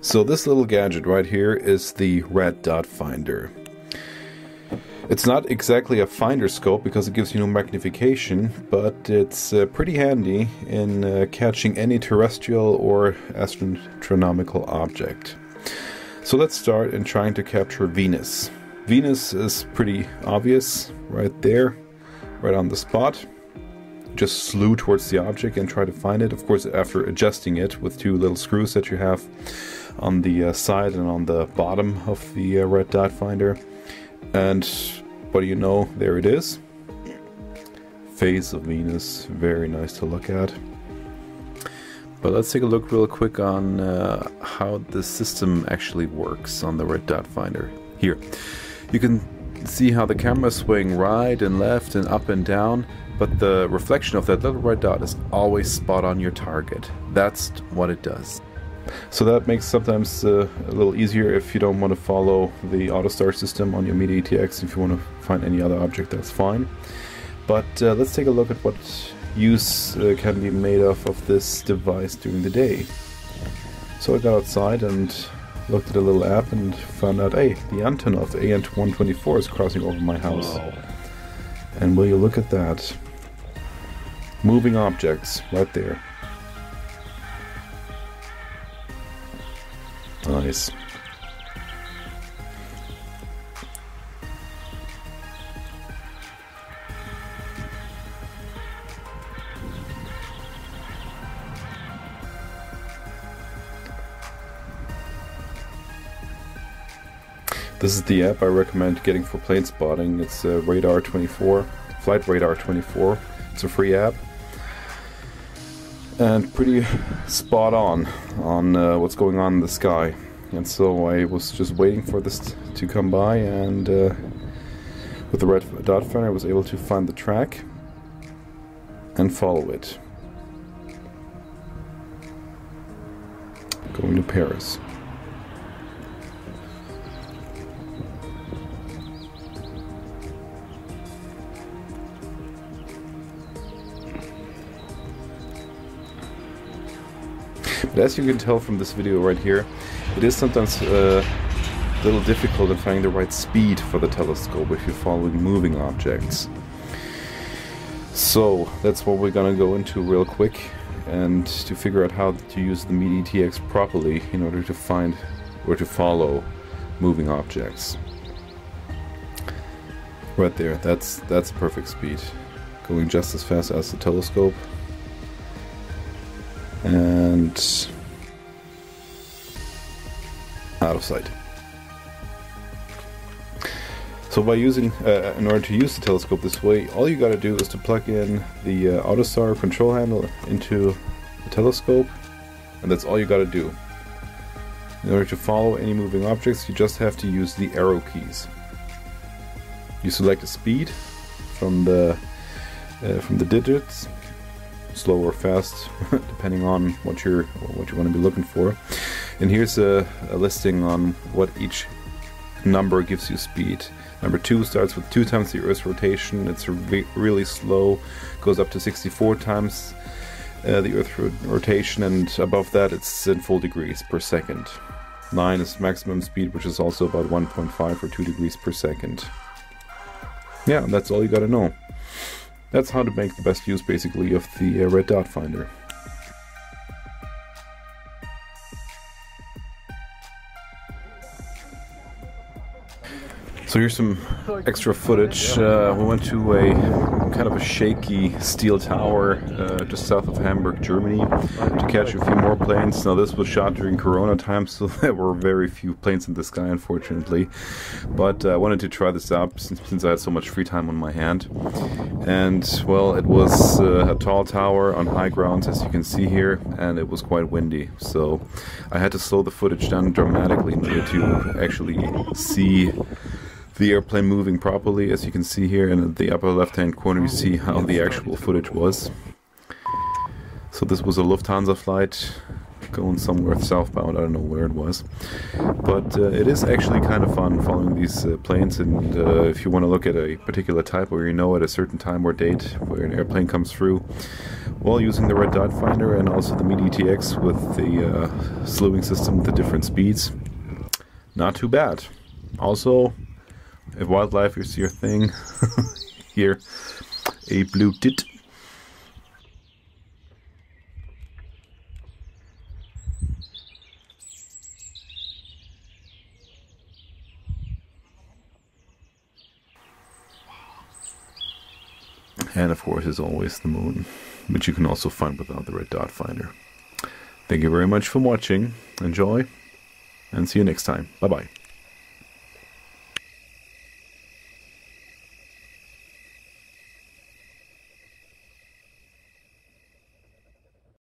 So this little gadget right here is the red dot finder. It's not exactly a finder scope because it gives you no magnification, but it's uh, pretty handy in uh, catching any terrestrial or astronomical object. So let's start in trying to capture Venus. Venus is pretty obvious right there, right on the spot just slew towards the object and try to find it. Of course, after adjusting it with two little screws that you have on the uh, side and on the bottom of the uh, red dot finder. And what do you know? There it is. Face of Venus, very nice to look at. But let's take a look real quick on uh, how the system actually works on the red dot finder. Here, you can see how the camera swing right and left and up and down but the reflection of that little red dot is always spot on your target. That's what it does. So that makes sometimes uh, a little easier if you don't want to follow the AutoStar system on your Meade ETX. If you want to find any other object, that's fine. But uh, let's take a look at what use uh, can be made of of this device during the day. So I got outside and looked at a little app and found out, hey, the Antonov AN-124 is crossing over my house. And will you look at that? moving objects right there. This is the app I recommend getting for plane spotting. It's uh, Radar 24, Flight Radar 24. It's a free app and pretty spot on on uh, what's going on in the sky. And so I was just waiting for this to come by, and uh, with the red dot finder, I was able to find the track and follow it. Going to Paris. But as you can tell from this video right here, it is sometimes uh, a little difficult in finding the right speed for the telescope if you're following moving objects. So that's what we're gonna go into real quick and to figure out how to use the Meade ETX properly in order to find or to follow moving objects. Right there, that's that's perfect speed. Going just as fast as the telescope and out of sight. So by using, uh, in order to use the telescope this way, all you gotta do is to plug in the uh, AutoStar control handle into the telescope, and that's all you gotta do. In order to follow any moving objects, you just have to use the arrow keys. You select a speed from the uh, from the digits, slow or fast, depending on what you're what you want to be looking for. And here's a, a listing on what each number gives you speed. Number two starts with two times the Earth's rotation. It's re really slow, goes up to 64 times uh, the Earth's rotation, and above that it's in full degrees per second. 9 is maximum speed, which is also about 1.5 or 2 degrees per second. Yeah, that's all you gotta know. That's how to make the best use basically of the uh, red dot finder. So here's some extra footage. Uh, we went to a kind of a shaky steel tower uh, just south of Hamburg, Germany, to catch a few more planes. Now this was shot during Corona times, so there were very few planes in the sky, unfortunately. But uh, I wanted to try this out since, since, I had so much free time on my hand. And well, it was uh, a tall tower on high grounds, as you can see here, and it was quite windy. So I had to slow the footage down dramatically in order to actually see the airplane moving properly. As you can see here in the upper left hand corner, you see how the actual footage was. So this was a Lufthansa flight going somewhere southbound. I don't know where it was, but uh, it is actually kind of fun following these uh, planes. And uh, if you want to look at a particular type, or you know at a certain time or date where an airplane comes through, well, using the red dot finder and also the Meade ETX with the uh, slewing system with the different speeds, not too bad. Also, if wildlife is your thing, here a blue tit. And of course, as always, the moon which you can also find without the red dot finder. Thank you very much for watching. Enjoy, and see you next time. Bye bye.